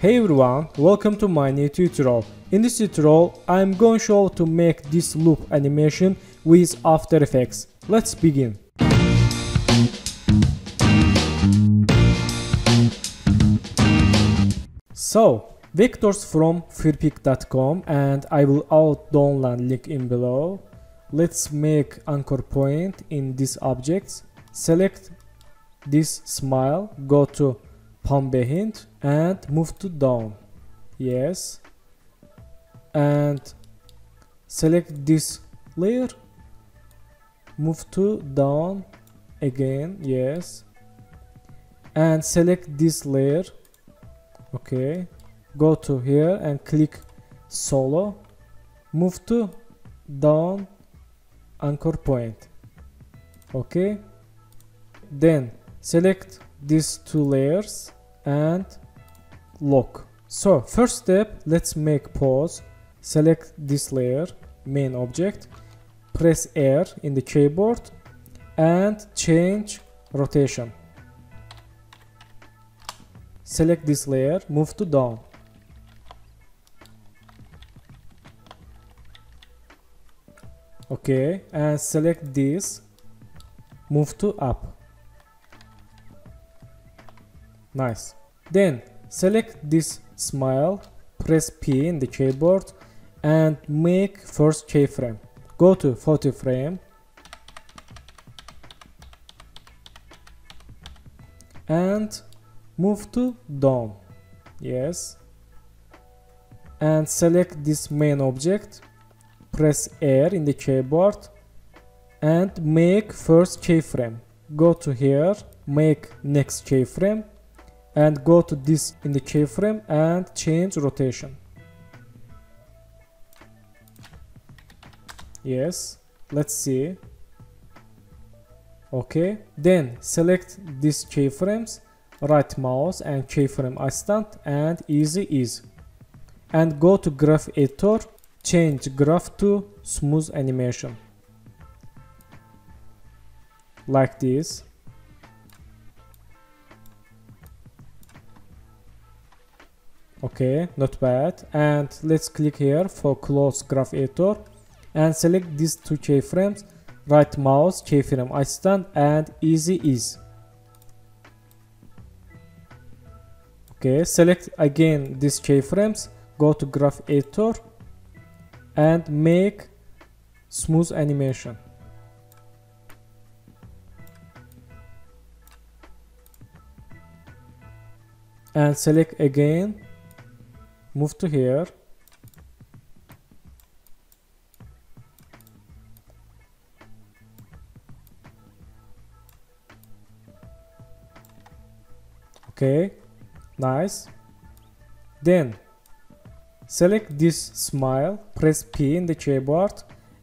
Hey everyone, welcome to my new tutorial. In this tutorial, I'm going to show to make this loop animation with After Effects. Let's begin. So, vectors from freepik.com and I will out download link in below. Let's make anchor point in this object. Select this smile, go to Pan Behind and move to down. Yes. And select this layer. Move to down again. Yes. And select this layer. Okay. Go to here and click solo. Move to down anchor point. Okay. Then select these two layers and lock. So first step let's make pause. Select this layer main object press R in the keyboard and change rotation. Select this layer move to down. Okay and select this move to up. Nice then select this smile press P in the keyboard and make first keyframe. Go to photo frame. And move to down yes. And select this main object press R in the keyboard and make first keyframe. Go to here make next keyframe and go to this in the keyframe and change rotation. Yes let's see. Okay then select these keyframes right mouse and keyframe assistant and easy ease and go to graph editor change graph to smooth animation. Like this okay not bad. And let's click here for close graph editor and select these two keyframes. Right mouse keyframe assistant and easy ease okay select again these keyframes go to graph editor and make smooth animation. And select again move to here. Okay nice. Then select this smile press P in the keyboard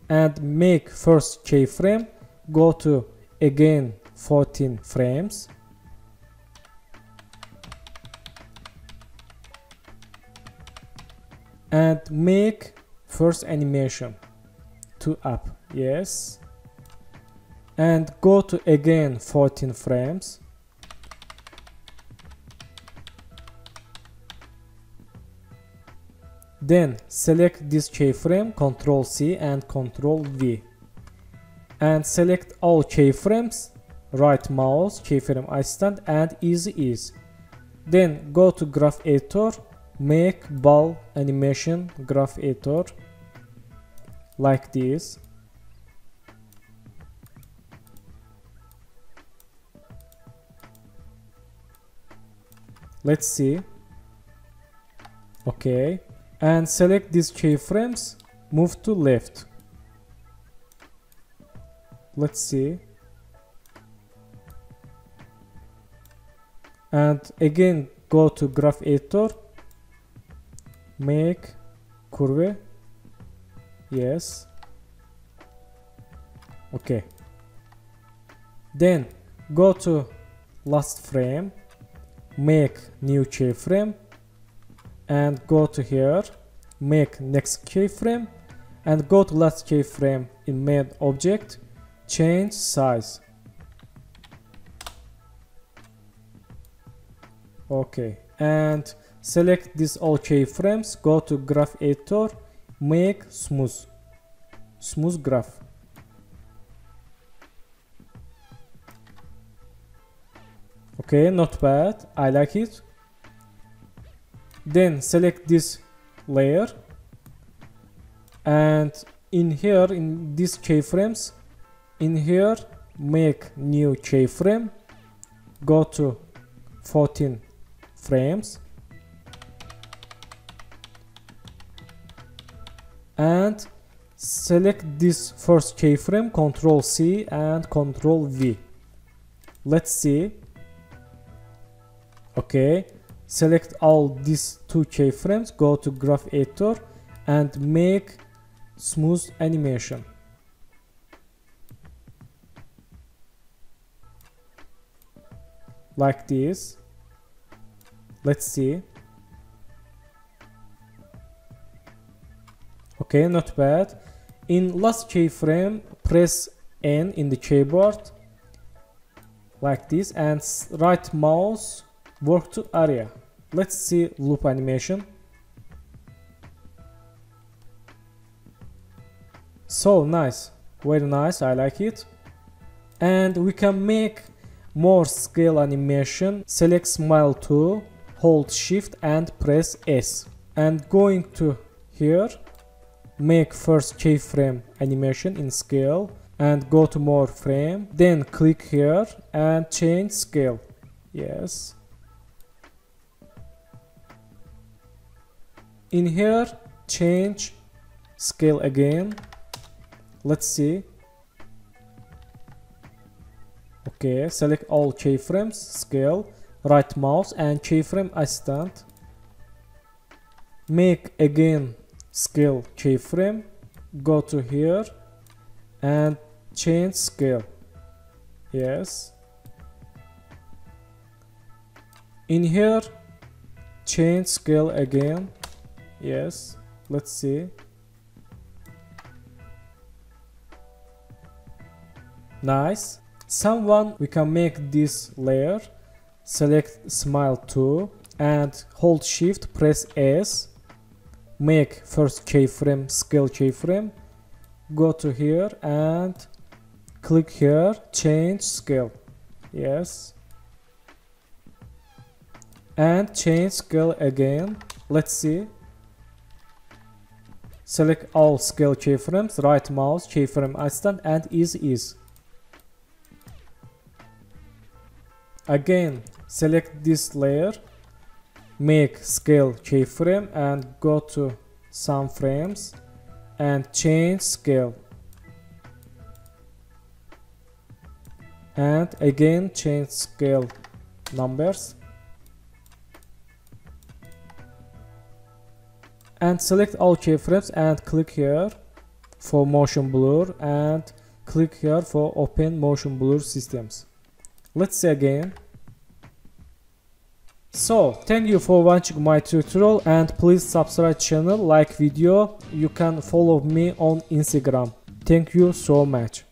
and make first keyframe. Go to again 14 frames and make first animation to up yes. And go to again 14 frames. Then select this keyframe ctrl C and ctrl V. And select all keyframes right mouse keyframe assistant and easy ease then go to graph editor make ball animation graph editor like this. Let's see. Okay. And select these keyframes move to left. Let's see. And again go to graph editor make curve yes. Okay then go to last frame make new keyframe and go to here make next keyframe and go to last keyframe in main object change size. Okay and select this all keyframes go to graph editor make smooth smooth graph. Okay not bad i like it. Then select this layer. And in here in these keyframes in here make new keyframe go to 14 frames and select this first keyframe Ctrl C and Ctrl V. Let's see. Okay. Select all these two keyframes go to graph editor and make smooth animation. Like this. Let's see okay not bad. In last keyframe press N in the keyboard like this and right mouse work to area. Let's see loop animation. So nice. Very nice. I like it. And we can make more scale animation. Select smile tool hold shift and press s. And going to here make first keyframe animation in scale and go to more frame then click here and change scale. Yes. In here change scale again. Let's see. Okay select all keyframes scale right mouse and keyframe assistant. Make again scale keyframe go to here and change scale. Yes. In here change scale again. Yes let's see. Nice. Someone we can make this layer. Select smile 2 and hold shift press s make first keyframe scale keyframe go to here and click here change scale. Yes. And change scale again. Let's see. Select all scale keyframes right mouse keyframe assistant and ease ease again select this layer make scale keyframe and go to some frames and change scale. And again change scale numbers. And select all keyframes and click here for motion blur and click here for open motion blur systems. Let's see again so thank you for watching my tutorial and please subscribe channel like video. You can follow me on instagram. Thank you so much